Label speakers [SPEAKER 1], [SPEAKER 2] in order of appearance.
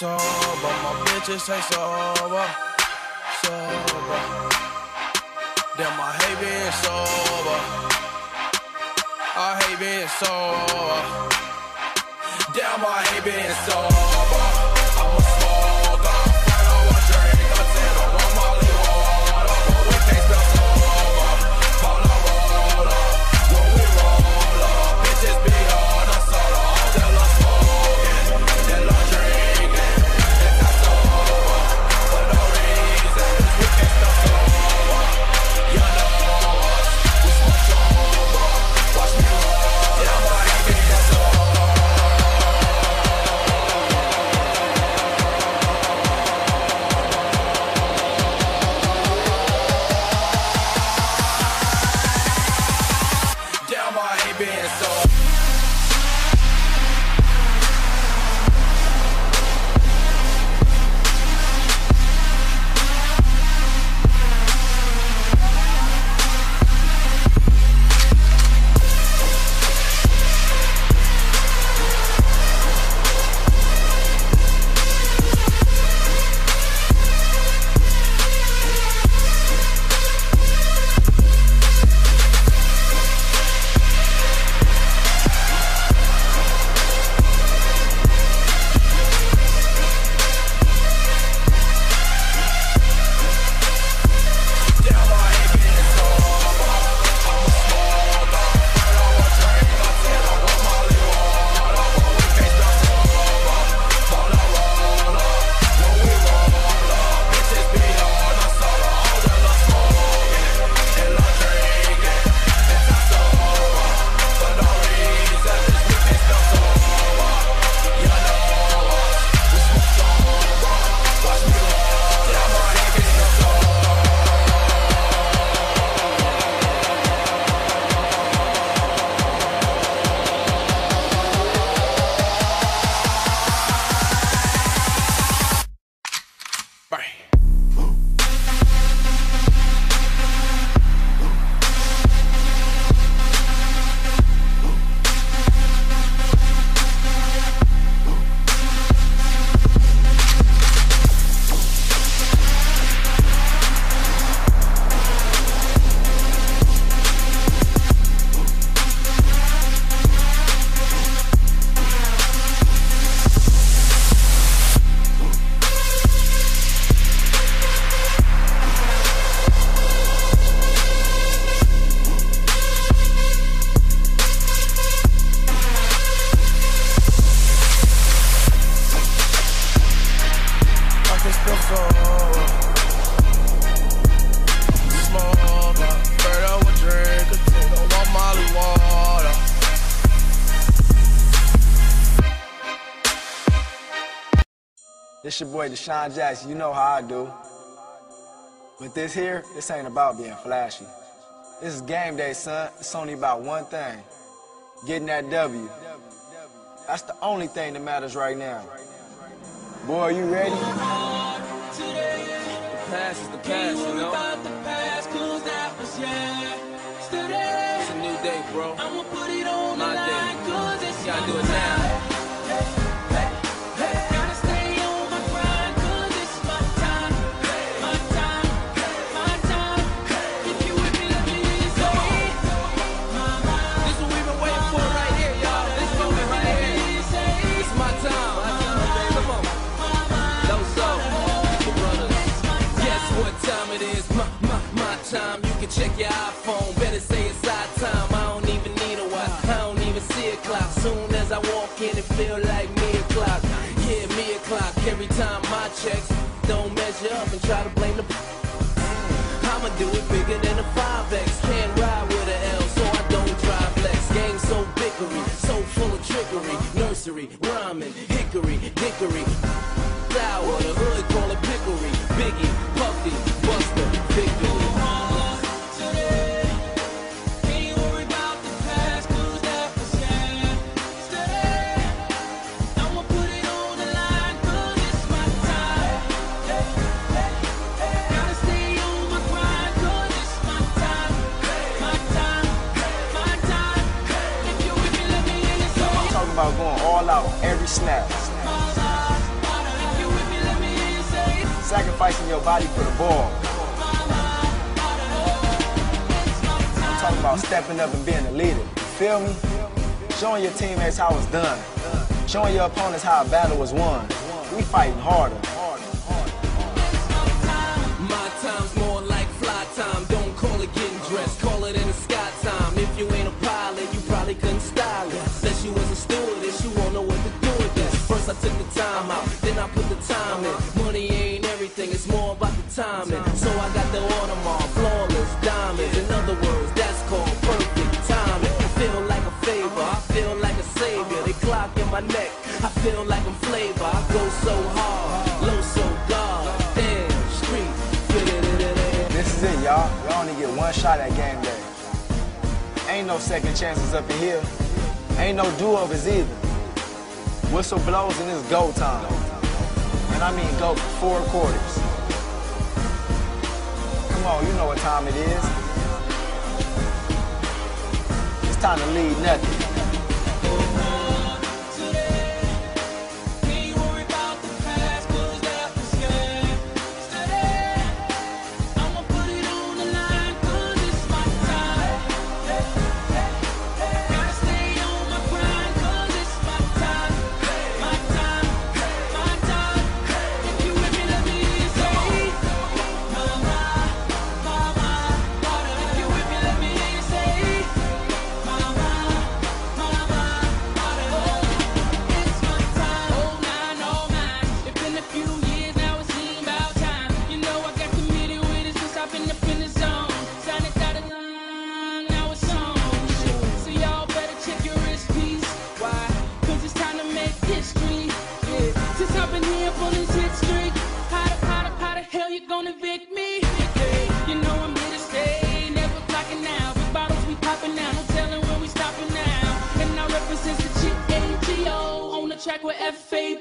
[SPEAKER 1] sober. My bitches say sober, sober. Damn, I hate being sober. I hate being sober. Damn, I hate being sober. I'm a smoker,
[SPEAKER 2] This your boy DeSean Jackson. You know how I do. But this here, this ain't about being flashy. This is game day, son. It's only about one thing. Getting that W. That's the only thing that matters right now. Boy, are you ready?
[SPEAKER 1] The past is the past, you know? It's a new day, bro. I'm gonna put it on my day. You gotta do it now. Time. You can check your iPhone. Better say it's our time. I don't even need a watch. I don't even see a clock. Soon as I walk in, it feel like me o'clock. Yeah, me o'clock. Every time my checks don't measure up and try to blame the. I'ma do it bigger than a 5X. Can't ride with a L, so I don't drive flex. Gang so bickery, so full of trickery. Nursery, rhyming, hickory, dickory. Flower,
[SPEAKER 2] out every snap.
[SPEAKER 1] Sacrificing your body for the ball. I'm talking about stepping up and being a leader. Feel me? Showing your teammates how it's done. Showing your opponents how a battle was won. We fighting harder.
[SPEAKER 3] Took the time out, then I put the time in. Money ain't everything, it's more about the timing. So I got the Audemars, flawless diamonds. In other words, that's called perfect timing. I feel like a favor, I feel like a savior. They clock in my neck, I feel like I'm flavor. I go so hard, low so God. Damn, street,
[SPEAKER 1] This is it, y'all. Y'all only get one shot at game day. Ain't no second chances up in here. Ain't no do-overs either. Whistle blows and it's go time. And I mean go for four quarters. Come on, you know what time it is. It's time to lead nothing.
[SPEAKER 4] Gonna evict me? You know I'm here to stay. Never clocking out. Big bottles we popping now. No telling when we stopping now. And I represent the chick AGO on the track with FAB.